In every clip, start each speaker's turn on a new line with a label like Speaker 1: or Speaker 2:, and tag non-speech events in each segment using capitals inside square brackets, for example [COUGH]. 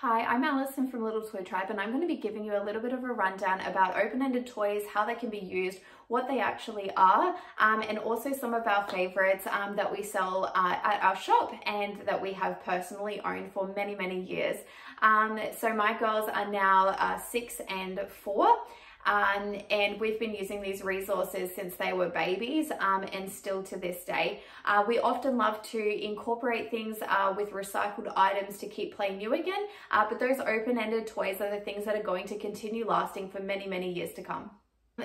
Speaker 1: Hi, I'm Alison from Little Toy Tribe and I'm going to be giving you a little bit of a rundown about open-ended toys, how they can be used, what they actually are, um, and also some of our favorites um, that we sell uh, at our shop and that we have personally owned for many, many years. Um, so my girls are now uh, six and four um, and we've been using these resources since they were babies um, and still to this day. Uh, we often love to incorporate things uh, with recycled items to keep play new again, uh, but those open-ended toys are the things that are going to continue lasting for many, many years to come.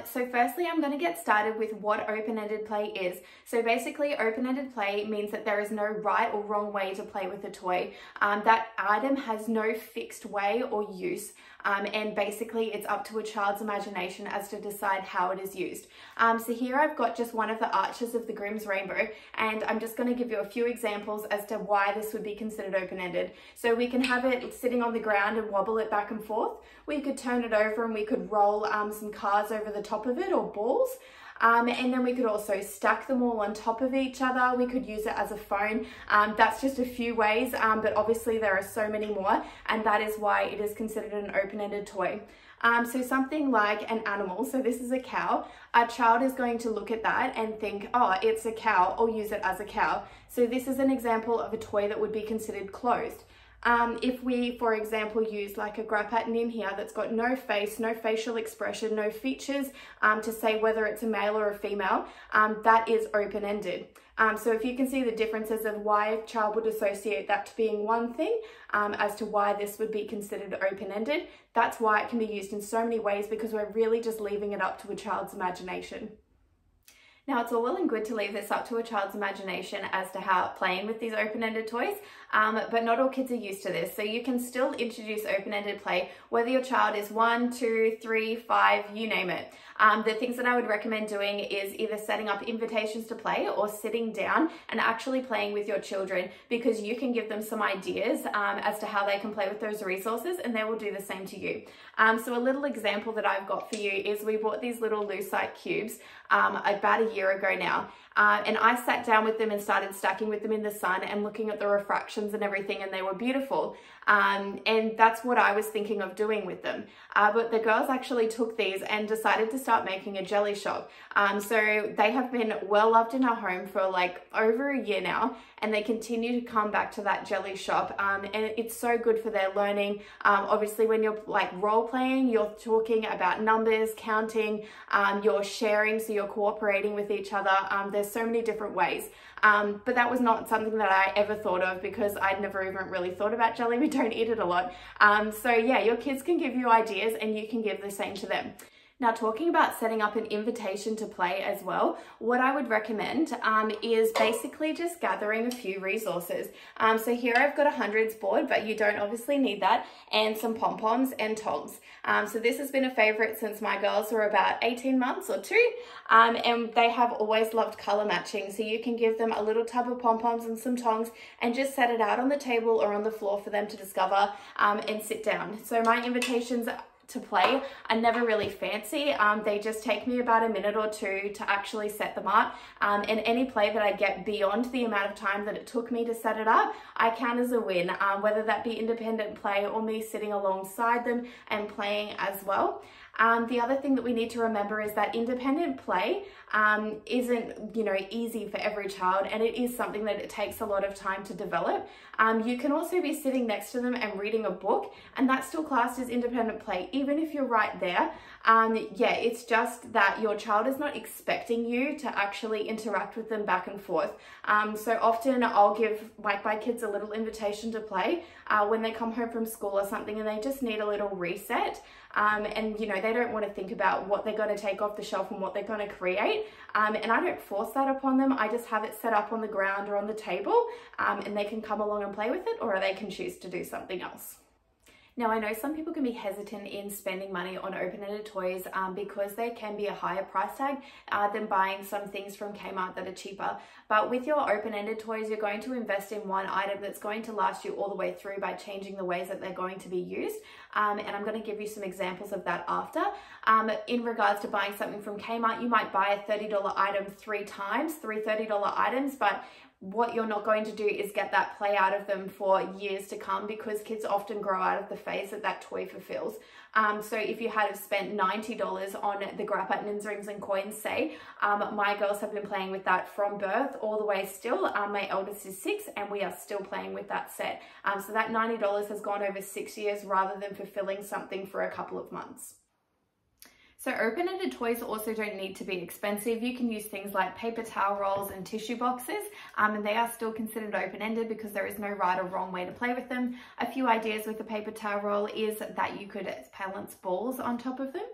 Speaker 1: So firstly, I'm going to get started with what open-ended play is. So basically, open-ended play means that there is no right or wrong way to play with a toy. Um, that item has no fixed way or use. Um, and basically it's up to a child's imagination as to decide how it is used. Um, so here I've got just one of the arches of the Grimm's Rainbow and I'm just going to give you a few examples as to why this would be considered open-ended. So we can have it sitting on the ground and wobble it back and forth. We could turn it over and we could roll um, some cards over the top of it or balls. Um, and then we could also stack them all on top of each other. We could use it as a phone. Um, that's just a few ways, um, but obviously there are so many more, and that is why it is considered an open-ended toy. Um, so something like an animal, so this is a cow, a child is going to look at that and think, oh, it's a cow, or use it as a cow. So this is an example of a toy that would be considered closed. Um, if we, for example, use like a Grapat nin in here that's got no face, no facial expression, no features um, to say whether it's a male or a female, um, that is open-ended. Um, so if you can see the differences of why a child would associate that to being one thing um, as to why this would be considered open-ended, that's why it can be used in so many ways because we're really just leaving it up to a child's imagination. Now it's all well and good to leave this up to a child's imagination as to how playing with these open-ended toys, um, but not all kids are used to this. So you can still introduce open-ended play, whether your child is one, two, three, five, you name it. Um, the things that I would recommend doing is either setting up invitations to play or sitting down and actually playing with your children because you can give them some ideas um, as to how they can play with those resources and they will do the same to you. Um, so a little example that I've got for you is we bought these little lucite cubes um, about a year ago now. Uh, and I sat down with them and started stacking with them in the sun and looking at the refractions and everything and they were beautiful. Um, and that's what I was thinking of doing with them. Uh, but the girls actually took these and decided to start making a jelly shop. Um, so they have been well loved in our home for like over a year now and they continue to come back to that jelly shop. Um, and it's so good for their learning. Um, obviously when you're like role playing, you're talking about numbers, counting, um, you're sharing, so you're cooperating with each other. Um, there's so many different ways. Um, but that was not something that I ever thought of because I'd never even really thought about jelly. [LAUGHS] We don't eat it a lot. Um, so yeah, your kids can give you ideas and you can give the same to them. Now talking about setting up an invitation to play as well, what I would recommend um, is basically just gathering a few resources. Um, so here I've got a hundreds board, but you don't obviously need that, and some pom-poms and tongs. Um, so this has been a favorite since my girls were about 18 months or two, um, and they have always loved color matching. So you can give them a little tub of pom-poms and some tongs and just set it out on the table or on the floor for them to discover um, and sit down. So my invitations to play are never really fancy. Um, they just take me about a minute or two to actually set them up. Um, and any play that I get beyond the amount of time that it took me to set it up, I count as a win, um, whether that be independent play or me sitting alongside them and playing as well. Um, the other thing that we need to remember is that independent play um, isn't, you know, easy for every child and it is something that it takes a lot of time to develop. Um, you can also be sitting next to them and reading a book and that's still classed as independent play, even if you're right there. Um, yeah, it's just that your child is not expecting you to actually interact with them back and forth. Um, so often I'll give like my kids a little invitation to play uh, when they come home from school or something and they just need a little reset. Um, and you know, they don't want to think about what they're going to take off the shelf and what they're going to create. Um, and I don't force that upon them. I just have it set up on the ground or on the table um, and they can come along and play with it or they can choose to do something else. Now I know some people can be hesitant in spending money on open-ended toys um, because they can be a higher price tag uh, than buying some things from Kmart that are cheaper. But with your open-ended toys, you're going to invest in one item that's going to last you all the way through by changing the ways that they're going to be used. Um, and I'm going to give you some examples of that after. Um, in regards to buying something from Kmart, you might buy a $30 item three times, three $30 items, but what you're not going to do is get that play out of them for years to come because kids often grow out of the phase that that toy fulfills. Um, so if you had spent $90 on the Grapat Nins Rings and Coins, say, um, my girls have been playing with that from birth all the way still. Um, my eldest is six and we are still playing with that set. Um, so that $90 has gone over six years rather than fulfilling something for a couple of months. So open-ended toys also don't need to be expensive. You can use things like paper towel rolls and tissue boxes, um, and they are still considered open-ended because there is no right or wrong way to play with them. A few ideas with a paper towel roll is that you could balance balls on top of them.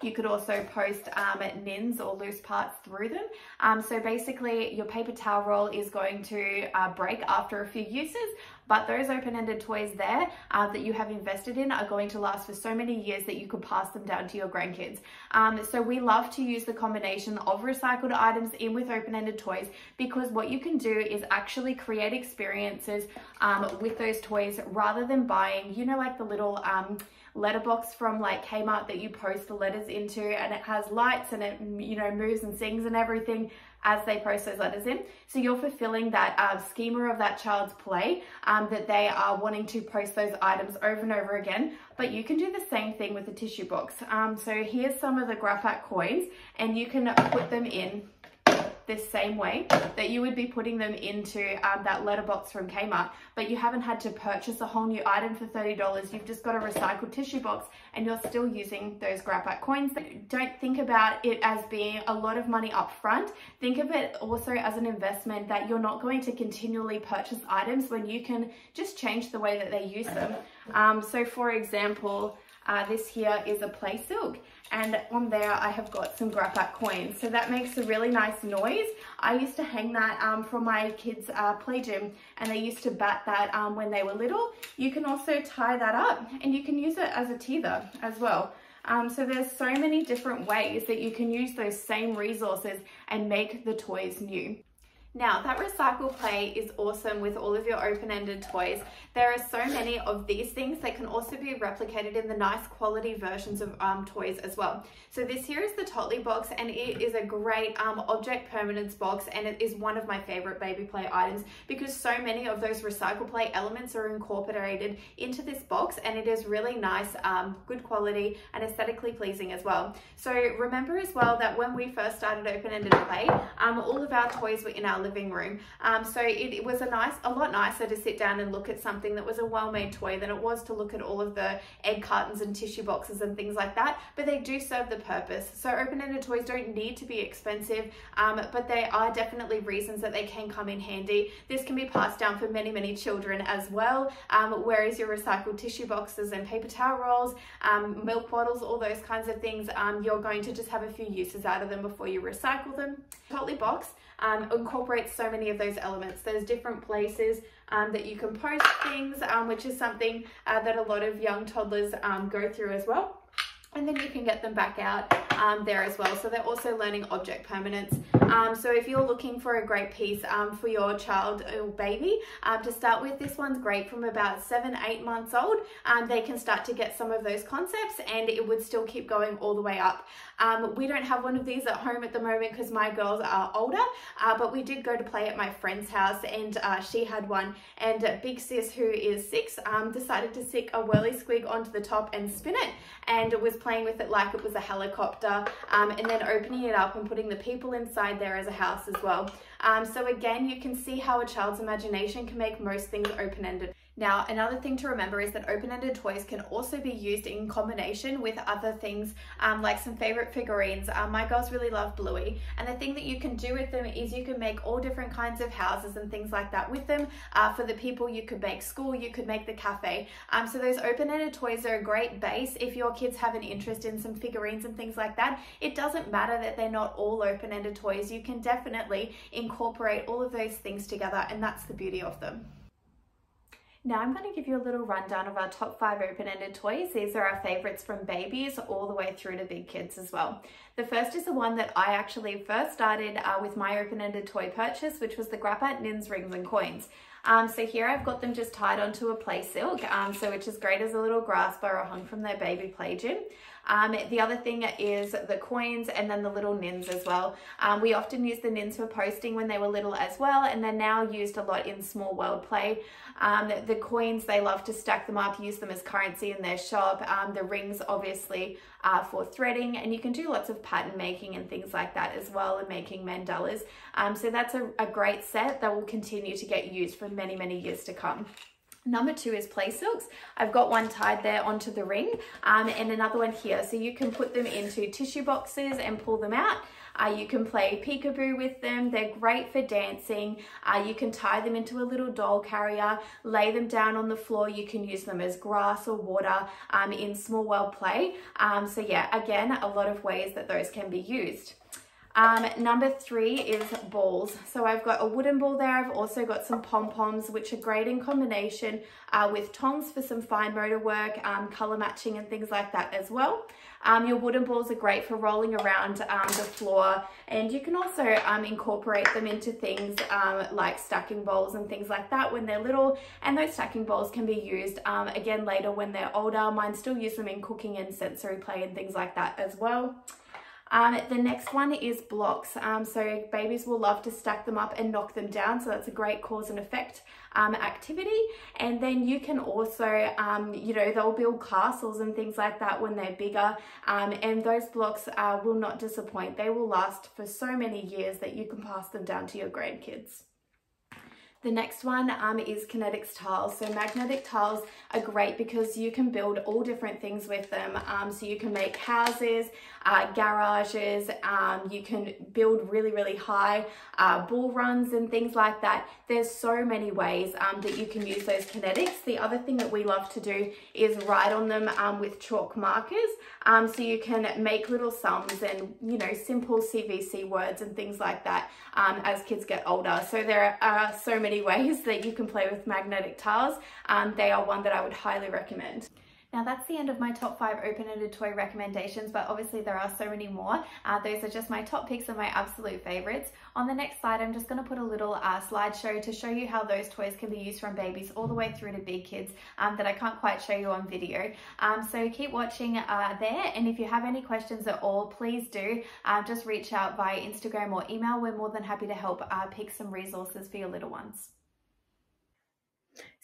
Speaker 1: You could also post um, nins or loose parts through them. Um, so basically your paper towel roll is going to uh, break after a few uses, but those open-ended toys there uh, that you have invested in are going to last for so many years that you could pass them down to your grandkids. Um, so we love to use the combination of recycled items in with open-ended toys because what you can do is actually create experiences um, with those toys rather than buying, you know, like the little um, letterbox from like Kmart that you post the letters into and it has lights and it, you know, moves and sings and everything as they post those letters in. So you're fulfilling that uh, schema of that child's play um, that they are wanting to post those items over and over again. But you can do the same thing with the tissue box. Um, so here's some of the Grapat coins and you can put them in this same way that you would be putting them into um, that letterbox from Kmart, but you haven't had to purchase a whole new item for $30. You've just got a recycled tissue box and you're still using those Grapat coins. Don't think about it as being a lot of money up front. Think of it also as an investment that you're not going to continually purchase items when you can just change the way that they use them. Um, so for example, uh, this here is a play silk and on there I have got some Grapat coins. So that makes a really nice noise. I used to hang that um, from my kids' uh, play gym and they used to bat that um, when they were little. You can also tie that up and you can use it as a teether as well. Um, so there's so many different ways that you can use those same resources and make the toys new. Now that recycle play is awesome with all of your open-ended toys. There are so many of these things that can also be replicated in the nice quality versions of um, toys as well. So this here is the Totley box and it is a great um, object permanence box and it is one of my favorite baby play items because so many of those recycle play elements are incorporated into this box and it is really nice, um, good quality and aesthetically pleasing as well. So remember as well that when we first started open-ended play, um, all of our toys were in our living room. Um, so it, it, was a nice, a lot nicer to sit down and look at something that was a well-made toy than it was to look at all of the egg cartons and tissue boxes and things like that. But they do serve the purpose. So open-ended toys don't need to be expensive, um, but they are definitely reasons that they can come in handy. This can be passed down for many, many children as well. Um, whereas your recycled tissue boxes and paper towel rolls, um, milk bottles, all those kinds of things, um, you're going to just have a few uses out of them before you recycle them. Totally box um, incorporates so many of those elements. There's different places um, that you can post things, um, which is something uh, that a lot of young toddlers um, go through as well and then you can get them back out um, there as well. So they're also learning object permanence. Um, so if you're looking for a great piece um, for your child or baby um, to start with, this one's great from about seven, eight months old. Um, they can start to get some of those concepts and it would still keep going all the way up. Um, we don't have one of these at home at the moment because my girls are older, uh, but we did go to play at my friend's house and uh, she had one and Big Sis, who is six, decided to stick a whirly squig onto the top and spin it and was playing with it like it was a helicopter um, and then opening it up and putting the people inside there as a house as well. Um, so again, you can see how a child's imagination can make most things open-ended. Now, another thing to remember is that open-ended toys can also be used in combination with other things um, like some favorite figurines. Um, my girls really love Bluey and the thing that you can do with them is you can make all different kinds of houses and things like that with them. Uh, for the people, you could make school, you could make the cafe. Um, so those open-ended toys are a great base if your kids have an interest in some figurines and things like that. It doesn't matter that they're not all open-ended toys. You can definitely incorporate all of those things together and that's the beauty of them. Now I'm going to give you a little rundown of our top five open-ended toys. These are our favorites from babies all the way through to big kids as well. The first is the one that I actually first started uh, with my open-ended toy purchase, which was the Grapat Nins Rings and Coins. Um, so here I've got them just tied onto a play silk, um, so which is great as a little grass bar or hung from their baby play gym. Um, the other thing is the coins and then the little nins as well. Um, we often use the nins for posting when they were little as well and they're now used a lot in small world play. Um, the coins, they love to stack them up, use them as currency in their shop. Um, the rings obviously are for threading and you can do lots of pattern making and things like that as well and making mandalas. Um, so that's a, a great set that will continue to get used for many, many years to come. Number two is play silks. I've got one tied there onto the ring um, and another one here. So you can put them into tissue boxes and pull them out. Uh, you can play peekaboo with them. They're great for dancing. Uh, you can tie them into a little doll carrier, lay them down on the floor. You can use them as grass or water um, in small world play. Um, so yeah, again, a lot of ways that those can be used. Um, number three is balls. So I've got a wooden ball there. I've also got some pom-poms, which are great in combination uh, with tongs for some fine motor work, um, color matching and things like that as well. Um, your wooden balls are great for rolling around um, the floor and you can also um, incorporate them into things um, like stacking bowls and things like that when they're little and those stacking bowls can be used again later when they're older. Mine still use them in cooking and sensory play and things like that as well. Um, the next one is blocks. Um, so babies will love to stack them up and knock them down. So that's a great cause and effect um, activity. And then you can also, um, you know, they'll build castles and things like that when they're bigger. Um, and those blocks uh, will not disappoint. They will last for so many years that you can pass them down to your grandkids. The next one um, is Connetix tiles. So magnetic tiles are great because you can build all different things with them. Um, so you can make houses, uh, garages, um, you can build really, really high uh, bull runs and things like that. There's so many ways um, that you can use those Connetix. The other thing that we love to do is write on them um, with chalk markers. Um, so you can make little sums and, you know, simple CVC words and things like that as kids get older. So there are so many ways that you can play with magnetic tiles. And they are one that I would highly recommend. Now that's the end of my top five open-ended toy recommendations, but obviously there are so many more. Uh, those are just my top picks and my absolute favorites. On the next slide, I'm just gonna put a little uh, slideshow to show you how those toys can be used from babies all the way through to big kids um, that I can't quite show you on video. Um, so keep watching uh, there. And if you have any questions at all, please do uh, just reach out via Instagram or email. We're more than happy to help uh, pick some resources for your little ones.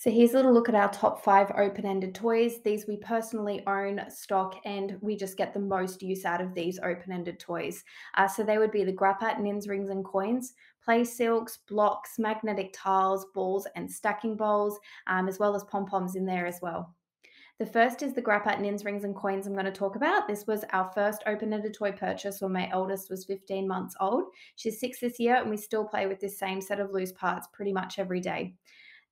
Speaker 1: So here's a little look at our top five open-ended toys. These we personally own, stock, and we just get the most use out of these open-ended toys. Uh, so they would be the Grapat Nins Rings and Coins, Play Silks, blocks, magnetic tiles, balls, and stacking bowls, um, as well as pom-poms in there as well. The first is the Grapat Nins Rings and Coins I'm going to talk about. This was our first open-ended toy purchase when my oldest was 15 months old. She's six this year and we still play with this same set of loose parts pretty much every day.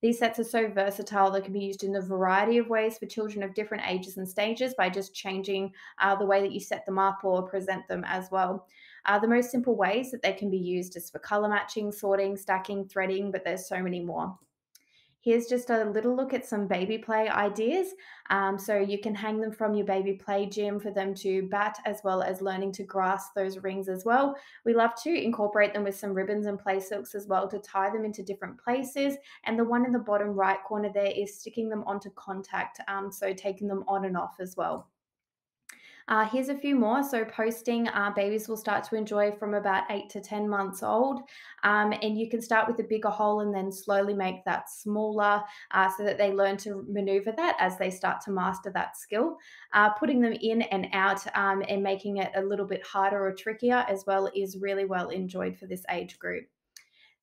Speaker 1: These sets are so versatile, they can be used in a variety of ways for children of different ages and stages by just changing uh, the way that you set them up or present them as well. Uh, the most simple ways that they can be used is for color matching, sorting, stacking, threading, but there's so many more. Here's just a little look at some baby play ideas. Um, so you can hang them from your baby play gym for them to bat as well as learning to grasp those rings as well. We love to incorporate them with some ribbons and play silks as well to tie them into different places. And the one in the bottom right corner there is sticking them onto contact, um, so taking them on and off as well. Uh, here's a few more. So posting uh, babies will start to enjoy from about eight to 10 months old. Um, and you can start with a bigger hole and then slowly make that smaller uh, so that they learn to maneuver that as they start to master that skill. Uh, putting them in and out um, and making it a little bit harder or trickier as well is really well enjoyed for this age group.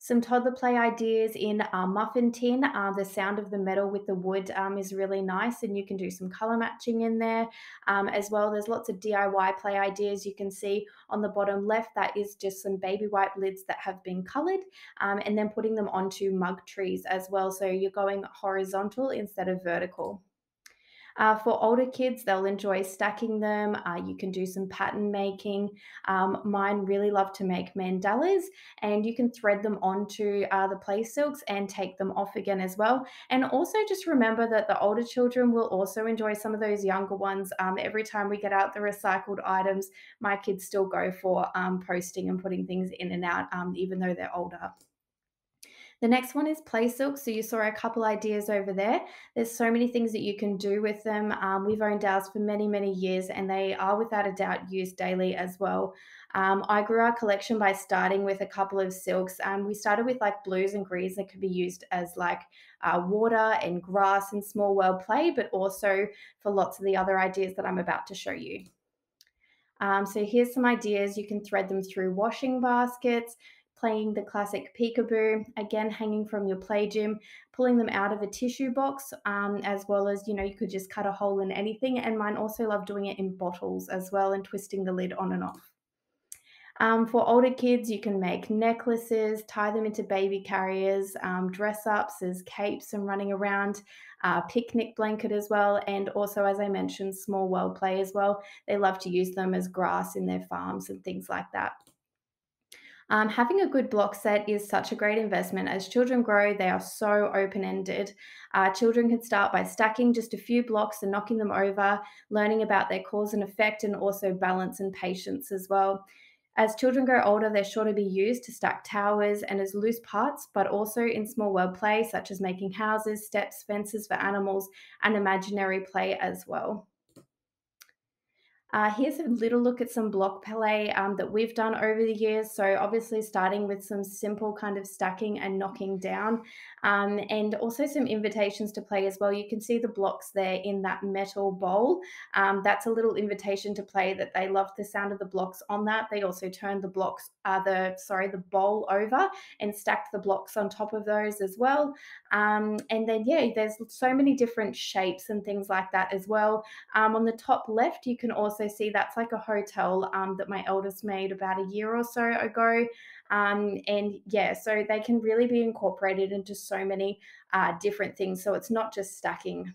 Speaker 1: Some toddler play ideas in a muffin tin. Uh, the sound of the metal with the wood um, is really nice, and you can do some color matching in there um, as well. There's lots of DIY play ideas you can see on the bottom left. That is just some baby wipe lids that have been colored, um, and then putting them onto mug trees as well. So you're going horizontal instead of vertical. Uh, for older kids, they'll enjoy stacking them. Uh, you can do some pattern making. Um, mine really love to make mandalas, and you can thread them onto uh, the play silks and take them off again as well. And also just remember that the older children will also enjoy some of those younger ones. Um, every time we get out the recycled items, my kids still go for um, posting and putting things in and out, um, even though they're older. The next one is play silk. So you saw a couple ideas over there. There's so many things that you can do with them. Um, we've owned ours for many, many years and they are without a doubt used daily as well. Um, I grew our collection by starting with a couple of silks. Um, we started with like blues and greens that could be used as like uh, water and grass and small world play, but also for lots of the other ideas that I'm about to show you. Um, so here's some ideas. You can thread them through washing baskets, playing the classic peekaboo, again hanging from your play gym, pulling them out of a tissue box, um, as well as, you know, you could just cut a hole in anything. And mine also love doing it in bottles as well and twisting the lid on and off. Um, for older kids, you can make necklaces, tie them into baby carriers, um, dress ups as capes and running around, uh, picnic blanket as well, and also, as I mentioned, small world play as well. They love to use them as grass in their farms and things like that. Um, having a good block set is such a great investment. As children grow, they are so open ended. Uh, children can start by stacking just a few blocks and knocking them over, learning about their cause and effect, and also balance and patience as well. As children grow older, they're sure to be used to stack towers and as loose parts, but also in small world play, such as making houses, steps, fences for animals, and imaginary play as well. Uh, here's a little look at some block play um, that we've done over the years. So obviously starting with some simple kind of stacking and knocking down um, and also some invitations to play as well. You can see the blocks there in that metal bowl. Um, that's a little invitation to play that they love the sound of the blocks on that. They also turned the blocks, uh, the sorry, the bowl over and stacked the blocks on top of those as well. Um, and then, yeah, there's so many different shapes and things like that as well. Um, on the top left, you can also also see that's like a hotel um, that my eldest made about a year or so ago. Um, and yeah, so they can really be incorporated into so many uh, different things. So it's not just stacking.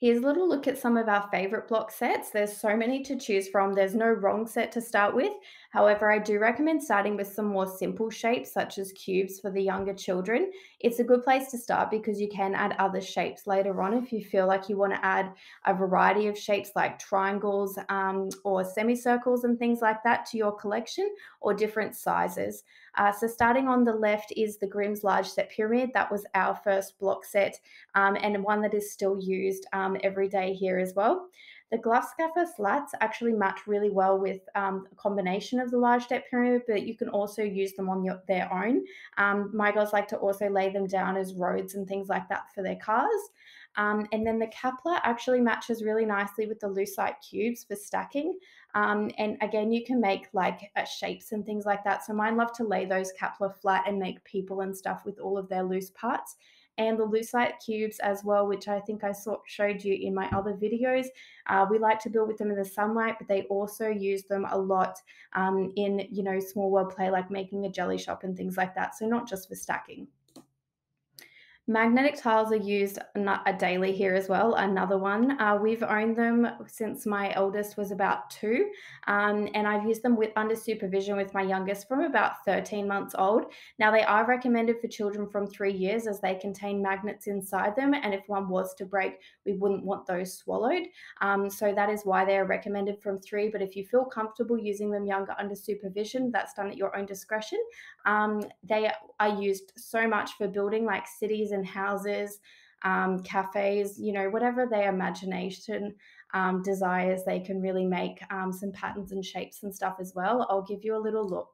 Speaker 1: Here's a little look at some of our favorite block sets. There's so many to choose from. There's no wrong set to start with. However, I do recommend starting with some more simple shapes such as cubes for the younger children. It's a good place to start because you can add other shapes later on if you feel like you want to add a variety of shapes like triangles um, or semicircles and things like that to your collection or different sizes. Uh, so starting on the left is the Grimm's Large Step Pyramid. That was our first block set um, and one that is still used um, every day here as well. The Glückskäfer slats actually match really well with um, a combination of the large step pyramid, but you can also use them on your, their own. Um, my girls like to also lay them down as roads and things like that for their cars. Um, and then the Kapla actually matches really nicely with the lucite cubes for stacking. Um, and again, you can make like uh, shapes and things like that. So mine love to lay those Kapla flat and make people and stuff with all of their loose parts and the lucite cubes as well, which I think I saw, showed you in my other videos. Uh, we like to build with them in the sunlight, but they also use them a lot um, in, you know, small world play, like making a jelly shop and things like that. So not just for stacking. Magnetic tiles are used a daily here as well. Another one. Uh, we've owned them since my eldest was about two, um, and I've used them with under supervision with my youngest from about 13 months old. Now they are recommended for children from three years as they contain magnets inside them, and if one was to break, we wouldn't want those swallowed. Um, so that is why they are recommended from three. But if you feel comfortable using them younger under supervision, that's done at your own discretion. Um, they are used so much for building like cities and houses, um, cafes, you know, whatever their imagination um, desires, they can really make um, some patterns and shapes and stuff as well. I'll give you a little look.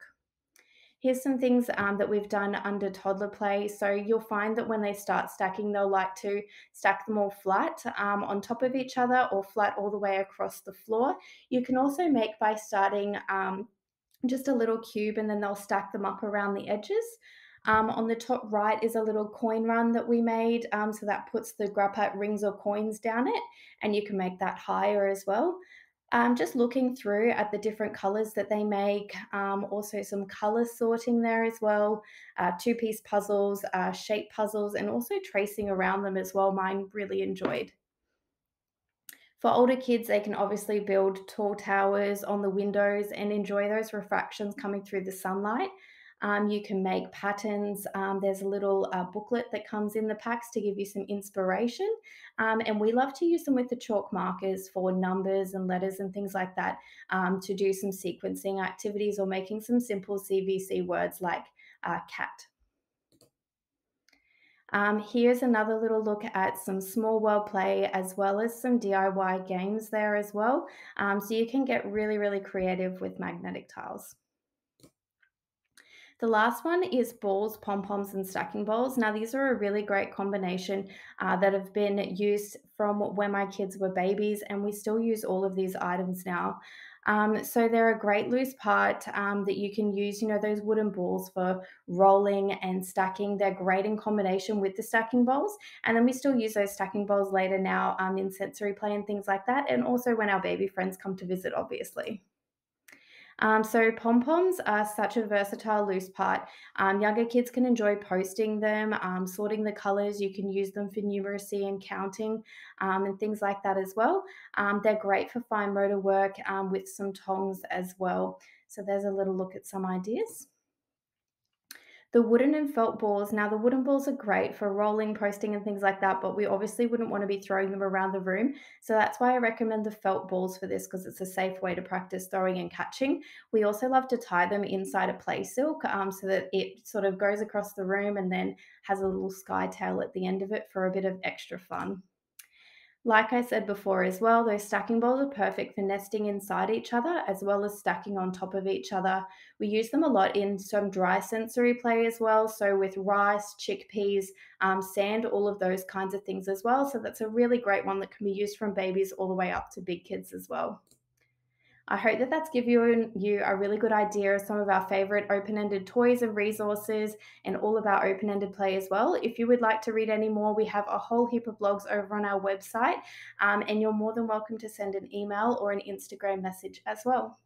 Speaker 1: Here's some things um, that we've done under toddler play. So you'll find that when they start stacking, they'll like to stack them all flat um, on top of each other or flat all the way across the floor. You can also make by starting um, just a little cube and then they'll stack them up around the edges. Um, on the top right is a little coin run that we made. Um, so that puts the Grapat rings or coins down it, and you can make that higher as well. Um, just looking through at the different colors that they make, um, also some color sorting there as well, uh, two piece puzzles, uh, shape puzzles, and also tracing around them as well. Mine really enjoyed. For older kids, they can obviously build tall towers on the windows and enjoy those refractions coming through the sunlight. Um, you can make patterns. Um, there's a little uh, booklet that comes in the packs to give you some inspiration. Um, and we love to use them with the chalk markers for numbers and letters and things like that um, to do some sequencing activities or making some simple CVC words like uh, cat. Um, here's another little look at some small world play as well as some DIY games there as well. Um, so you can get really, really creative with magnetic tiles. The last one is balls, pom-poms, and stacking balls. Now, these are a really great combination uh, that have been used from when my kids were babies, and we still use all of these items now. Um, so they're a great loose part um, that you can use, you know, those wooden balls for rolling and stacking. They're great in combination with the stacking bowls. And then we still use those stacking bowls later now um, in sensory play and things like that. And also when our baby friends come to visit, obviously. Um, so pom poms are such a versatile loose part. Um, younger kids can enjoy posting them, um, sorting the colors. You can use them for numeracy and counting um, and things like that as well. Um, they're great for fine motor work um, with some tongs as well. So there's a little look at some ideas. The wooden and felt balls, now the wooden balls are great for rolling, posting, and things like that, but we obviously wouldn't want to be throwing them around the room. So that's why I recommend the felt balls for this because it's a safe way to practice throwing and catching. We also love to tie them inside a play silk um, so that it sort of goes across the room and then has a little sky tail at the end of it for a bit of extra fun. Like I said before as well, those stacking bowls are perfect for nesting inside each other as well as stacking on top of each other. We use them a lot in some dry sensory play as well. So with rice, chickpeas, um, sand, all of those kinds of things as well. So that's a really great one that can be used from babies all the way up to big kids as well. I hope that that's given you, a really good idea of some of our favorite open-ended toys and resources and all about open-ended play as well. If you would like to read any more, we have a whole heap of blogs over on our website um, and you're more than welcome to send an email or an Instagram message as well.